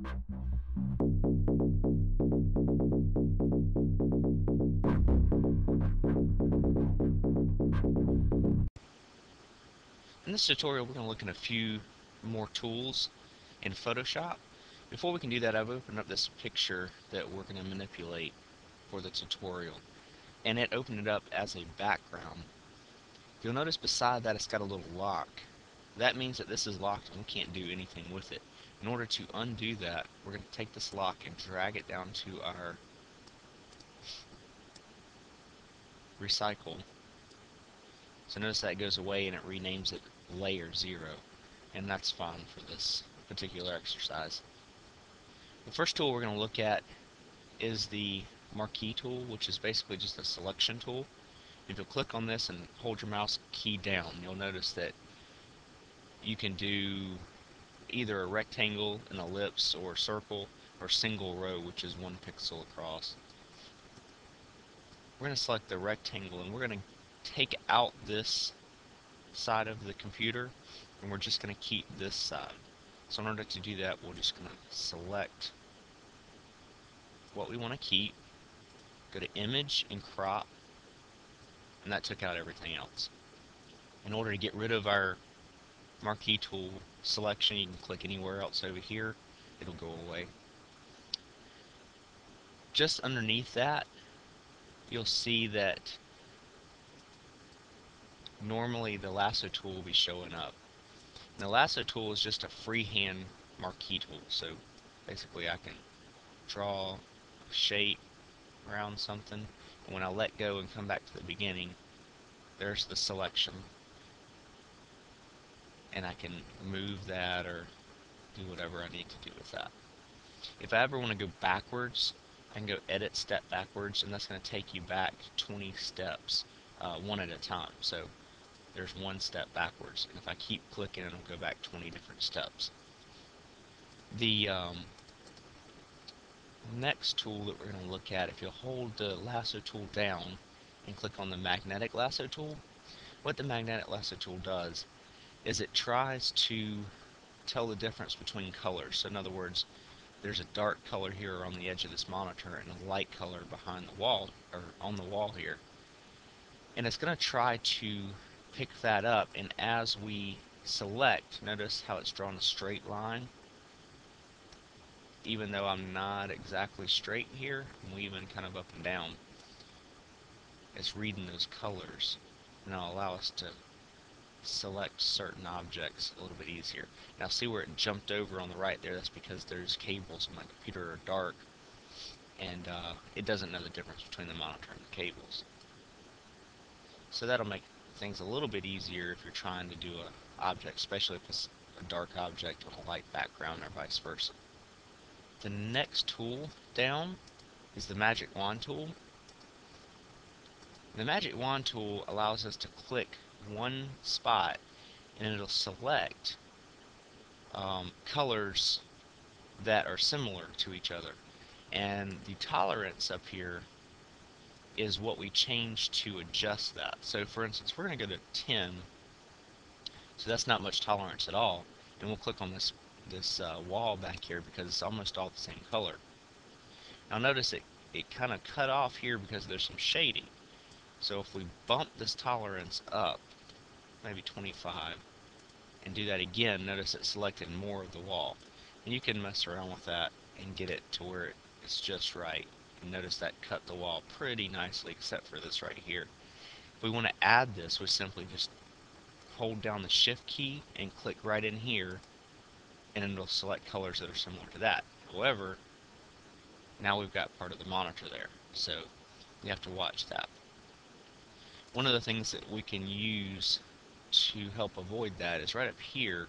In this tutorial we're going to look at a few more tools in Photoshop. Before we can do that I've opened up this picture that we're going to manipulate for the tutorial and it opened it up as a background. You'll notice beside that it's got a little lock. That means that this is locked and we can't do anything with it. In order to undo that we're going to take this lock and drag it down to our recycle so notice that goes away and it renames it layer 0. And that's fine for this particular exercise. The first tool we're going to look at is the marquee tool, which is basically just a selection tool. If you'll click on this and hold your mouse key down, you'll notice that you can do either a rectangle, an ellipse, or a circle, or single row, which is one pixel across. We're going to select the rectangle, and we're going to take out this side of the computer and we're just going to keep this side. So in order to do that, we're just going to select what we want to keep, go to Image and Crop, and that took out everything else. In order to get rid of our marquee tool selection, you can click anywhere else over here, it'll go away. Just underneath that, you'll see that normally the lasso tool will be showing up. And the lasso tool is just a freehand marquee tool. So basically I can draw a shape around something. And when I let go and come back to the beginning, there's the selection. And I can move that or do whatever I need to do with that. If I ever want to go backwards, I can go edit step backwards and that's going to take you back 20 steps uh, one at a time. So there's one step backwards. And if I keep clicking, it'll go back 20 different steps. The um, next tool that we're going to look at, if you hold the lasso tool down and click on the magnetic lasso tool, what the magnetic lasso tool does is it tries to tell the difference between colors. So in other words, there's a dark color here on the edge of this monitor and a light color behind the wall, or on the wall here. And it's going to try to pick that up and as we select notice how it's drawn a straight line even though I'm not exactly straight here I'm weaving kind of up and down it's reading those colors and it'll allow us to select certain objects a little bit easier now see where it jumped over on the right there that's because there's cables in my computer are dark and uh, it doesn't know the difference between the monitor and the cables so that'll make things a little bit easier if you're trying to do a object, especially if it's a dark object with a light background or vice versa. The next tool down is the magic wand tool. The magic wand tool allows us to click one spot and it'll select um, colors that are similar to each other. And the tolerance up here is what we change to adjust that. So for instance, we're going to go to 10. So that's not much tolerance at all. And we'll click on this this uh, wall back here because it's almost all the same color. Now notice it, it kind of cut off here because there's some shading. So if we bump this tolerance up, maybe 25, and do that again, notice it selected more of the wall. And you can mess around with that and get it to where it's just right notice that cut the wall pretty nicely except for this right here. If we want to add this, we simply just hold down the shift key and click right in here and it'll select colors that are similar to that. However, now we've got part of the monitor there, so you have to watch that. One of the things that we can use to help avoid that is right up here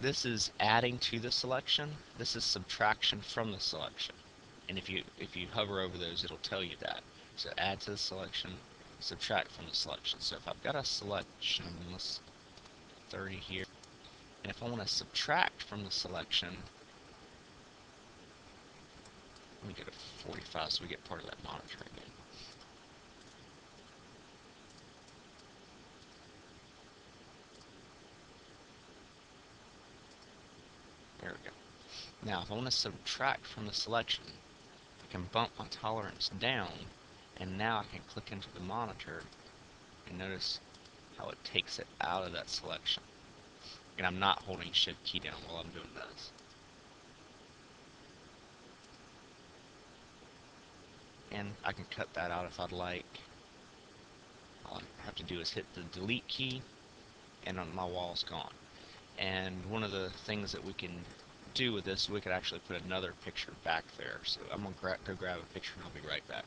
this is adding to the selection. This is subtraction from the selection. And if you if you hover over those, it'll tell you that. So add to the selection, subtract from the selection. So if I've got a selection, let's 30 here, and if I want to subtract from the selection, let me go to 45 so we get part of that monitor again. There we go. Now, if I want to subtract from the selection, I can bump my tolerance down, and now I can click into the monitor, and notice how it takes it out of that selection. And I'm not holding shift key down while I'm doing this. And I can cut that out if I'd like. All I have to do is hit the delete key, and my wall's gone. And one of the things that we can do with this, we could actually put another picture back there. So I'm going to gra go grab a picture and I'll be right back.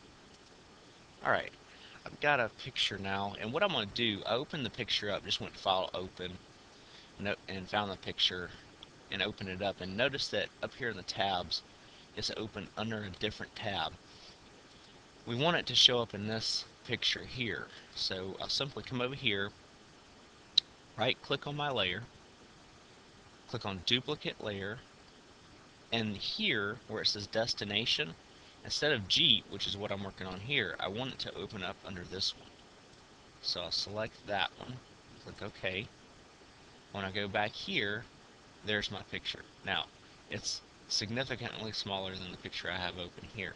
Alright, I've got a picture now, and what I'm going to do, I opened the picture up, just went File, Open, and, and found the picture, and opened it up, and notice that up here in the tabs, it's open under a different tab. We want it to show up in this picture here, so I'll simply come over here, right click on my layer, click on duplicate layer, and here where it says destination, instead of Jeep, which is what I'm working on here, I want it to open up under this one. So I'll select that one, click OK. When I go back here, there's my picture. Now, it's significantly smaller than the picture I have open here.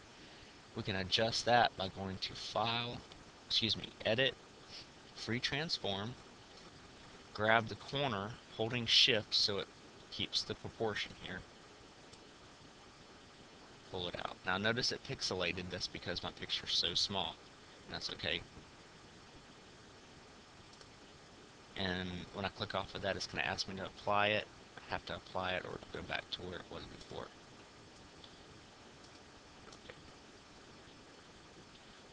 We can adjust that by going to File, excuse me, Edit, Free Transform, grab the corner holding Shift so it keeps the proportion here. Pull it out. Now notice it pixelated, that's because my picture's so small. That's okay. And when I click off of that, it's going to ask me to apply it. I have to apply it or go back to where it was before.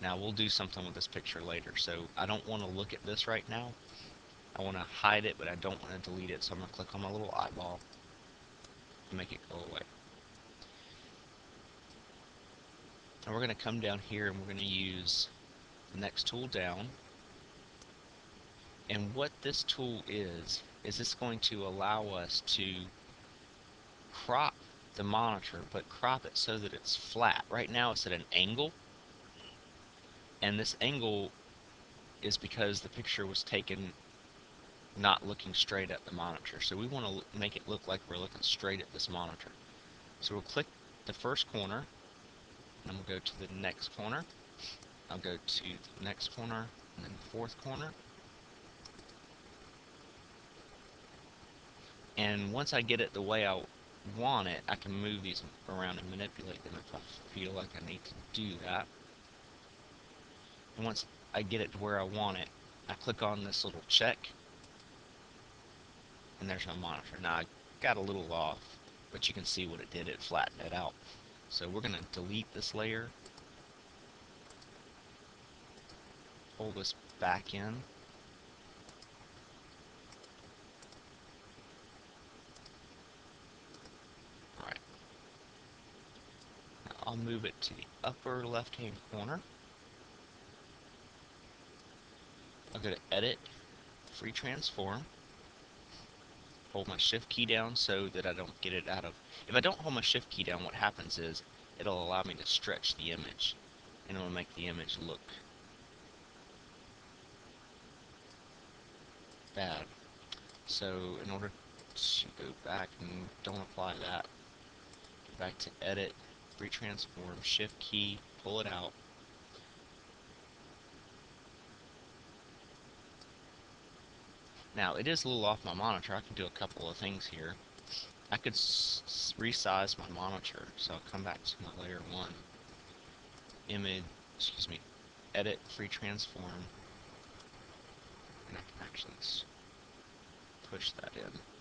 Now we'll do something with this picture later, so I don't want to look at this right now. I want to hide it, but I don't want to delete it, so I'm going to click on my little eyeball and make it go away. And we're going to come down here and we're going to use the next tool down. And what this tool is, is it's going to allow us to crop the monitor, but crop it so that it's flat. Right now it's at an angle, and this angle is because the picture was taken not looking straight at the monitor. So we want to make it look like we're looking straight at this monitor. So we'll click the first corner, and we'll go to the next corner. I'll go to the next corner, and then the fourth corner. And once I get it the way I want it, I can move these around and manipulate them if I feel like I need to do that. And once I get it to where I want it, I click on this little check and there's my monitor. Now I got a little off, but you can see what it did, it flattened it out. So we're going to delete this layer, pull this back in, Alright. I'll move it to the upper left hand corner. I'll go to Edit, Free Transform hold my shift key down so that I don't get it out of... If I don't hold my shift key down, what happens is it'll allow me to stretch the image. And it'll make the image look bad. So in order to go back and don't apply that, go back to edit, retransform, shift key, pull it out, Now, it is a little off my monitor. I can do a couple of things here. I could resize my monitor, so I'll come back to my layer 1. Image, excuse me, edit, free transform. And I can actually push that in.